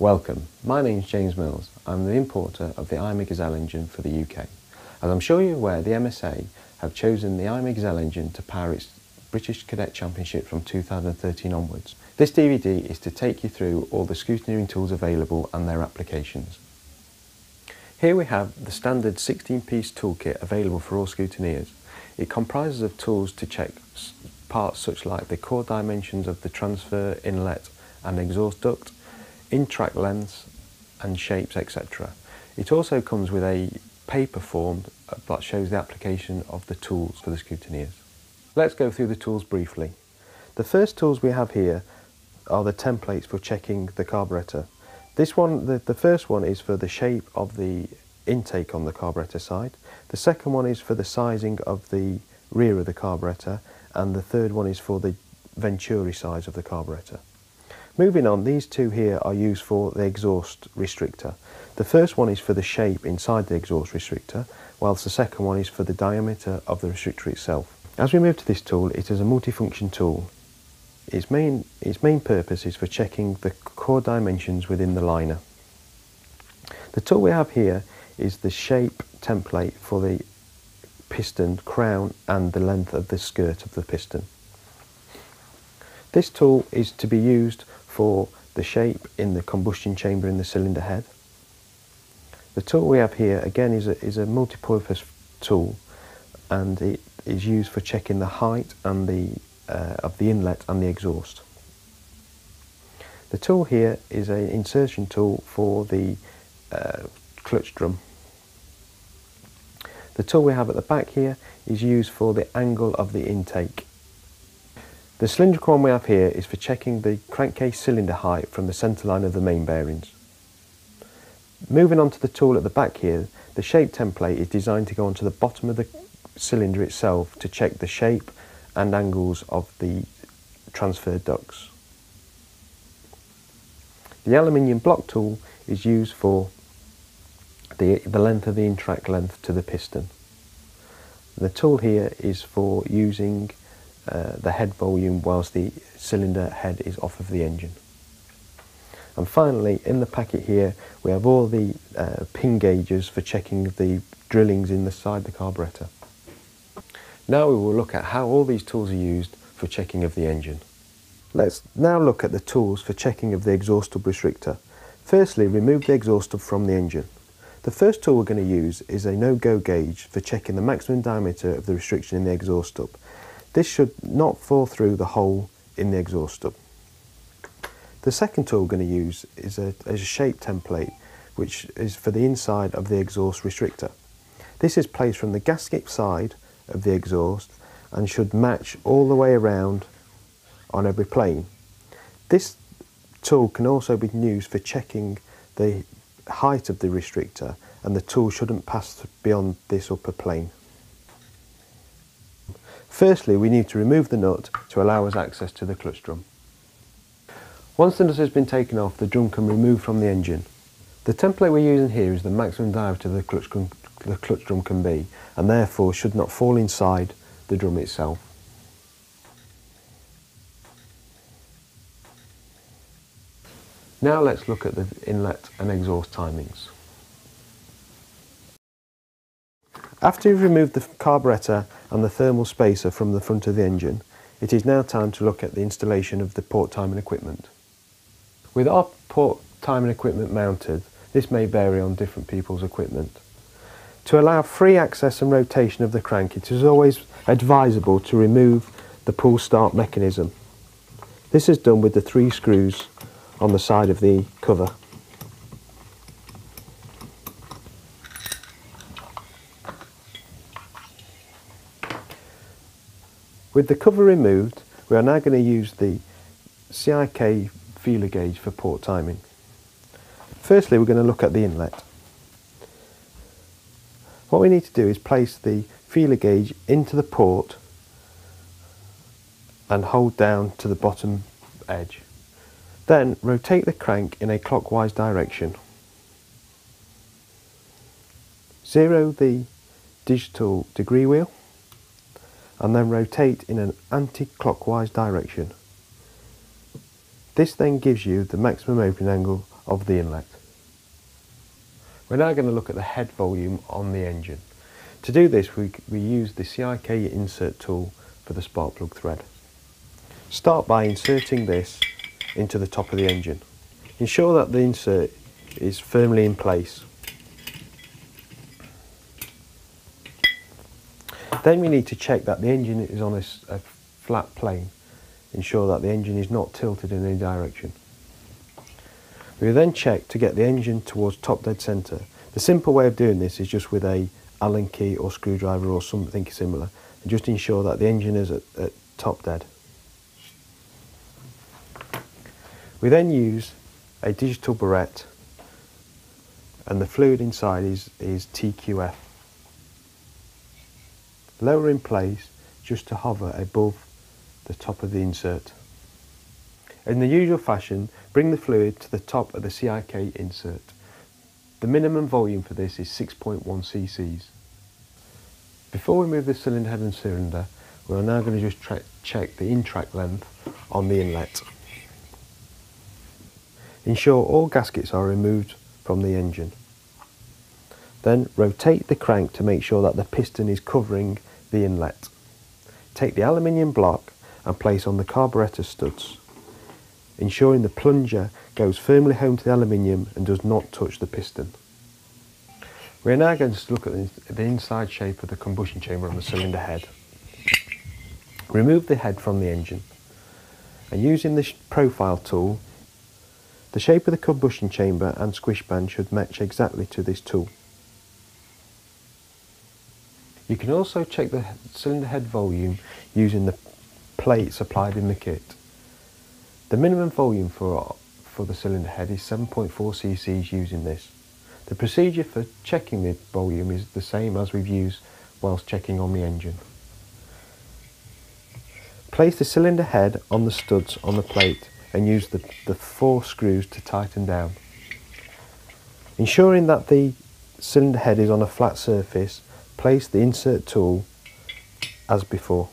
Welcome, my name is James Mills. I'm the importer of the IAME Gazelle engine for the UK. As I'm sure you're aware, the MSA have chosen the IAME Gazelle engine to power its British Cadet Championship from 2013 onwards. This DVD is to take you through all the scrutineering tools available and their applications. Here we have the standard 16-piece toolkit available for all scrutineers. It comprises of tools to check parts such like the core dimensions of the transfer, inlet and exhaust duct, intake lengths and shapes, etc. It also comes with a paper form that shows the application of the tools for the scrutineers. Let's go through the tools briefly. The first tools we have here are the templates for checking the carburetor. This one, the, the first one is for the shape of the intake on the carburetor side. The second one is for the sizing of the rear of the carburetor and the third one is for the venturi size of the carburetor. Moving on, these two here are used for the exhaust restrictor. The first one is for the shape inside the exhaust restrictor, whilst the second one is for the diameter of the restrictor itself. As we move to this tool, it is a multifunction tool. Its main, its main purpose is for checking the core dimensions within the liner. The tool we have here is the shape template for the piston, crown and the length of the skirt of the piston. This tool is to be used for the shape in the combustion chamber in the cylinder head. The tool we have here again is a, is a multi-purpose tool and it is used for checking the height and the, uh, of the inlet and the exhaust. The tool here is an insertion tool for the uh, clutch drum. The tool we have at the back here is used for the angle of the intake. The cylindrical one we have here is for checking the crankcase cylinder height from the centre line of the main bearings. Moving on to the tool at the back here, the shape template is designed to go onto the bottom of the cylinder itself to check the shape and angles of the transfer ducts. The aluminium block tool is used for the, the length of the intake length to the piston. The tool here is for using uh, the head volume whilst the cylinder head is off of the engine. And finally, in the packet here, we have all the uh, pin gauges for checking the drillings in the side of the carburetor. Now we will look at how all these tools are used for checking of the engine. Let's now look at the tools for checking of the exhaust stub restrictor. Firstly, remove the exhaust stub from the engine. The first tool we're going to use is a no-go gauge for checking the maximum diameter of the restriction in the exhaust stub. This should not fall through the hole in the exhaust stub. The second tool we're going to use is a, a shape template which is for the inside of the exhaust restrictor. This is placed from the gasket side of the exhaust and should match all the way around on every plane. This tool can also be used for checking the height of the restrictor and the tool shouldn't pass beyond this upper plane. Firstly, we need to remove the nut to allow us access to the clutch drum. Once the nut has been taken off, the drum can be removed from the engine. The template we're using here is the maximum diameter the clutch, the clutch drum can be and therefore should not fall inside the drum itself. Now let's look at the inlet and exhaust timings. After you've removed the carburettor and the thermal spacer from the front of the engine, it is now time to look at the installation of the port timing equipment. With our port timing equipment mounted, this may vary on different people's equipment. To allow free access and rotation of the crank, it is always advisable to remove the pull start mechanism. This is done with the three screws on the side of the cover. With the cover removed, we are now going to use the CIK feeler gauge for port timing. Firstly, we're going to look at the inlet. What we need to do is place the feeler gauge into the port and hold down to the bottom edge. Then rotate the crank in a clockwise direction. Zero the digital degree wheel and then rotate in an anti-clockwise direction. This then gives you the maximum opening angle of the inlet. We're now going to look at the head volume on the engine. To do this we, we use the CIK insert tool for the spark plug thread. Start by inserting this into the top of the engine. Ensure that the insert is firmly in place. Then we need to check that the engine is on a, a flat plane. Ensure that the engine is not tilted in any direction. We then check to get the engine towards top dead centre. The simple way of doing this is just with a Allen key or screwdriver or something similar and just ensure that the engine is at, at top dead. We then use a digital burette and the fluid inside is, is TQF. Lower in place just to hover above the top of the insert. In the usual fashion, bring the fluid to the top of the CIK insert. The minimum volume for this is 6.1 cc's. Before we move the cylinder head and cylinder, we are now going to just check the intake length on the inlet. Ensure all gaskets are removed from the engine. Then rotate the crank to make sure that the piston is covering the inlet. Take the aluminium block and place on the carburettor studs, ensuring the plunger goes firmly home to the aluminium and does not touch the piston. We are now going to look at the inside shape of the combustion chamber on the cylinder head. Remove the head from the engine and using the profile tool the shape of the combustion chamber and squish band should match exactly to this tool. You can also check the cylinder head volume using the plate supplied in the kit. The minimum volume for, for the cylinder head is 7.4 cc's using this. The procedure for checking the volume is the same as we've used whilst checking on the engine. Place the cylinder head on the studs on the plate and use the, the four screws to tighten down. Ensuring that the cylinder head is on a flat surface, place the insert tool as before.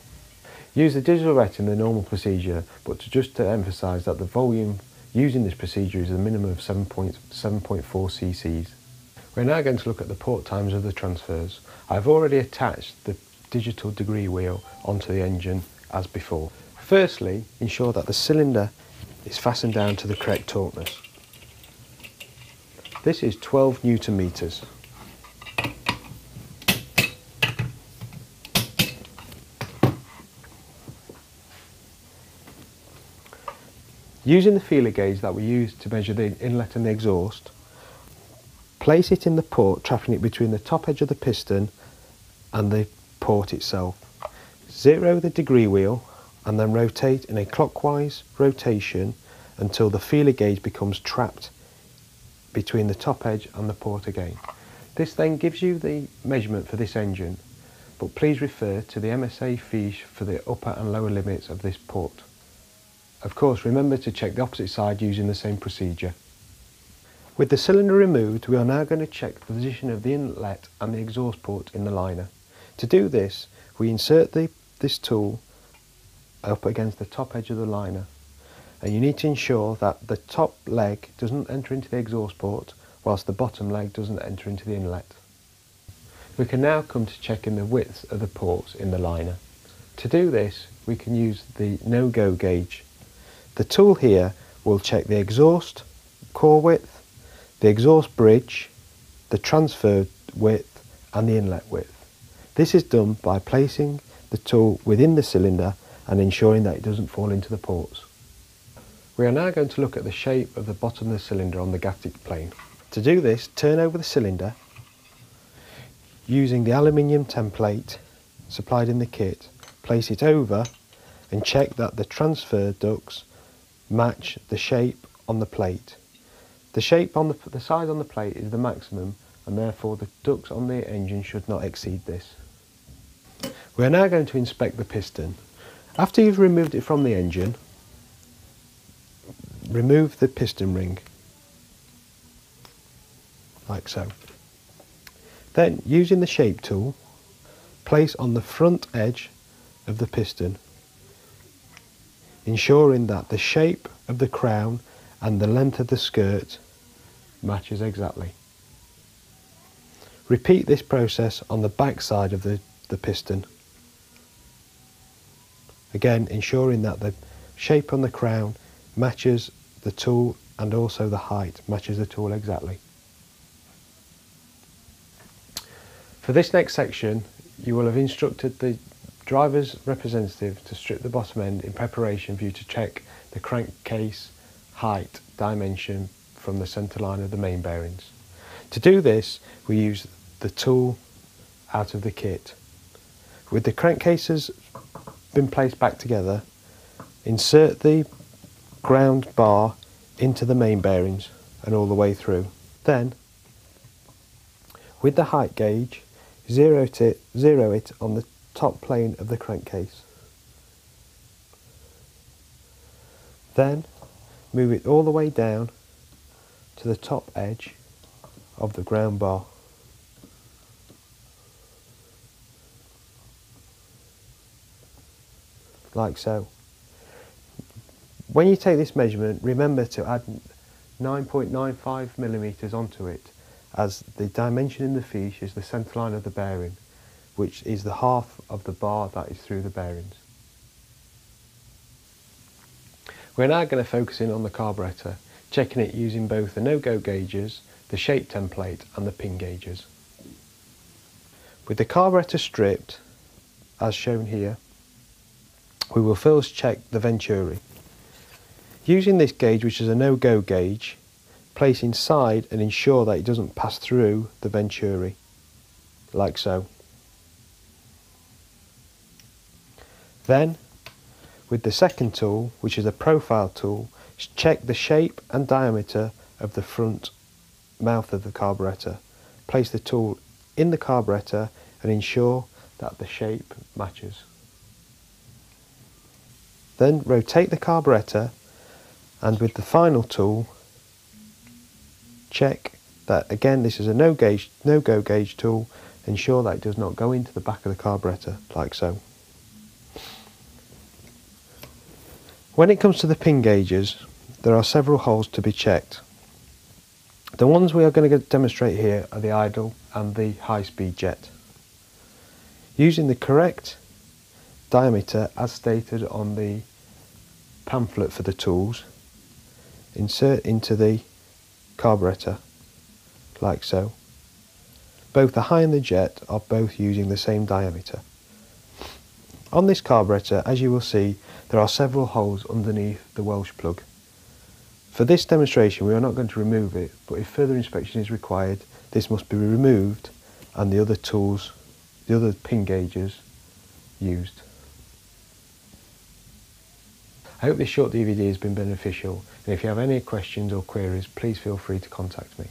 Use the digital ret in the normal procedure, but to just to emphasise that the volume using this procedure is a minimum of 7.4 cc's. We're now going to look at the port times of the transfers. I've already attached the digital degree wheel onto the engine as before. Firstly, ensure that the cylinder is fastened down to the correct tautness. This is 12 newton meters. Using the feeler gauge that we used to measure the inlet and the exhaust, place it in the port, trapping it between the top edge of the piston and the port itself. Zero the degree wheel and then rotate in a clockwise rotation until the feeler gauge becomes trapped between the top edge and the port again. This then gives you the measurement for this engine, but please refer to the MSA fiche for the upper and lower limits of this port. Of course, remember to check the opposite side using the same procedure. With the cylinder removed, we are now going to check the position of the inlet and the exhaust port in the liner. To do this, we insert the, this tool up against the top edge of the liner and you need to ensure that the top leg doesn't enter into the exhaust port whilst the bottom leg doesn't enter into the inlet. We can now come to checking the width of the ports in the liner. To do this we can use the no-go gauge the tool here will check the exhaust core width, the exhaust bridge, the transfer width and the inlet width. This is done by placing the tool within the cylinder and ensuring that it doesn't fall into the ports. We are now going to look at the shape of the bottom of the cylinder on the gasket plane. To do this, turn over the cylinder using the aluminium template supplied in the kit, place it over and check that the transfer ducts match the shape on the plate. The shape on the, the size on the plate is the maximum and therefore the ducts on the engine should not exceed this. We are now going to inspect the piston. After you've removed it from the engine, remove the piston ring like so. Then using the shape tool, place on the front edge of the piston ensuring that the shape of the crown and the length of the skirt matches exactly. Repeat this process on the back side of the, the piston. Again, ensuring that the shape on the crown matches the tool and also the height matches the tool exactly. For this next section, you will have instructed the driver's representative to strip the bottom end in preparation for you to check the crankcase height dimension from the centre line of the main bearings. To do this, we use the tool out of the kit. With the crankcases been placed back together, insert the ground bar into the main bearings and all the way through. Then, with the height gauge, zero it, zero it on the top plane of the crankcase. Then, move it all the way down to the top edge of the ground bar. Like so. When you take this measurement, remember to add 9.95 millimeters onto it as the dimension in the fiche is the centre line of the bearing, which is the half of the bar that is through the bearings. We're now going to focus in on the carburettor, checking it using both the no-go gauges, the shape template and the pin gauges. With the carburettor stripped, as shown here, we will first check the Venturi. Using this gauge, which is a no-go gauge, place inside and ensure that it doesn't pass through the Venturi, like so. Then with the second tool, which is a profile tool, check the shape and diameter of the front mouth of the carburettor. Place the tool in the carburettor and ensure that the shape matches. Then rotate the carburettor and with the final tool check that again this is a no gauge no go gauge tool ensure that it does not go into the back of the carburettor like so. When it comes to the pin gauges, there are several holes to be checked. The ones we are going to demonstrate here are the idle and the high-speed jet. Using the correct diameter as stated on the pamphlet for the tools, insert into the carburettor like so. Both the high and the jet are both using the same diameter. On this carburettor, as you will see, there are several holes underneath the Welsh plug. For this demonstration we are not going to remove it, but if further inspection is required, this must be removed and the other tools, the other pin gauges used. I hope this short DVD has been beneficial and if you have any questions or queries please feel free to contact me.